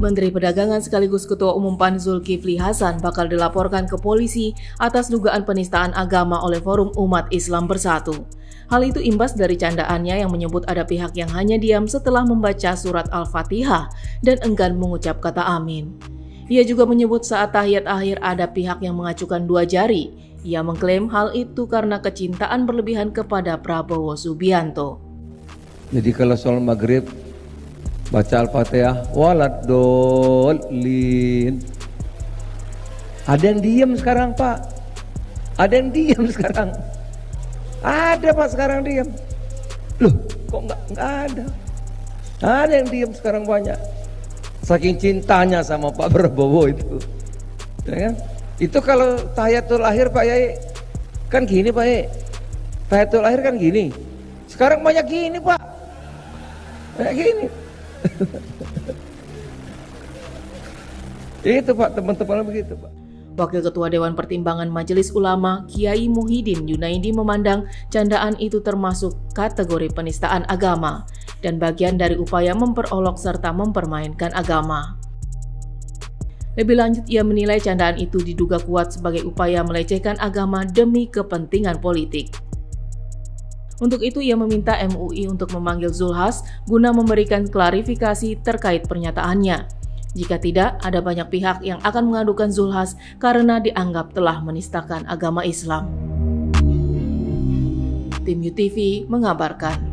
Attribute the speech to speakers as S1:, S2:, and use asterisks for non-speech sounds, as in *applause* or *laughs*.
S1: Menteri Perdagangan sekaligus Ketua Umum PAN Zulkifli Hasan bakal dilaporkan ke polisi atas dugaan penistaan agama oleh Forum Umat Islam Bersatu. Hal itu imbas dari candaannya yang menyebut ada pihak yang hanya diam setelah membaca surat Al-Fatihah dan enggan mengucap kata amin. Ia juga menyebut saat tahiyat akhir ada pihak yang mengacukan dua jari. Ia mengklaim hal itu karena kecintaan berlebihan kepada Prabowo Subianto.
S2: Jadi kalau soal maghrib baca Al-Fatihah. Walad dolin. Ada yang diem sekarang pak? Ada yang diem *laughs* sekarang? Ada pak sekarang diem. Loh kok nggak nggak ada? Ada yang diem sekarang banyak. Saking cintanya sama Pak *laughs* Prabowo itu. Ya kan? Itu kalau tahiyatul akhir Pak Yai kan gini Pak Yai. Tahiyatul akhir kan gini. Sekarang banyak gini Pak. Banyak gini *laughs* Itu Pak, teman-teman begitu Pak.
S1: Wakil Ketua Dewan Pertimbangan Majelis Ulama Kiai Muhyiddin Yunaidi memandang candaan itu termasuk kategori penistaan agama dan bagian dari upaya memperolok serta mempermainkan agama. Lebih lanjut, ia menilai candaan itu diduga kuat sebagai upaya melecehkan agama demi kepentingan politik. Untuk itu ia meminta MUI untuk memanggil Zulhas guna memberikan klarifikasi terkait pernyataannya. Jika tidak, ada banyak pihak yang akan mengadukan Zulhas karena dianggap telah menistakan agama Islam. Tim UTV mengabarkan.